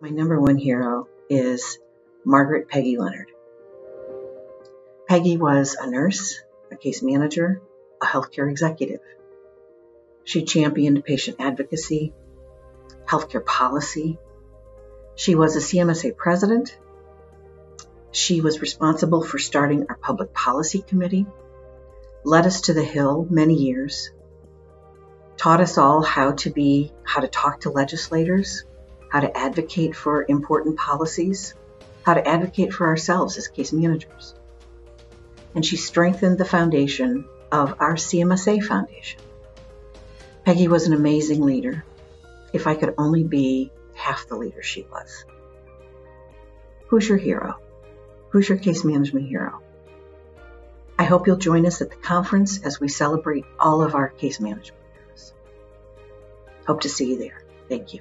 My number one hero is Margaret Peggy Leonard. Peggy was a nurse, a case manager, a healthcare executive. She championed patient advocacy, healthcare policy. She was a CMSA president. She was responsible for starting our public policy committee, led us to the Hill many years, taught us all how to be, how to talk to legislators, how to advocate for important policies, how to advocate for ourselves as case managers. And she strengthened the foundation of our CMSA Foundation. Peggy was an amazing leader. If I could only be half the leader she was. Who's your hero? Who's your case management hero? I hope you'll join us at the conference as we celebrate all of our case management. Hope to see you there. Thank you.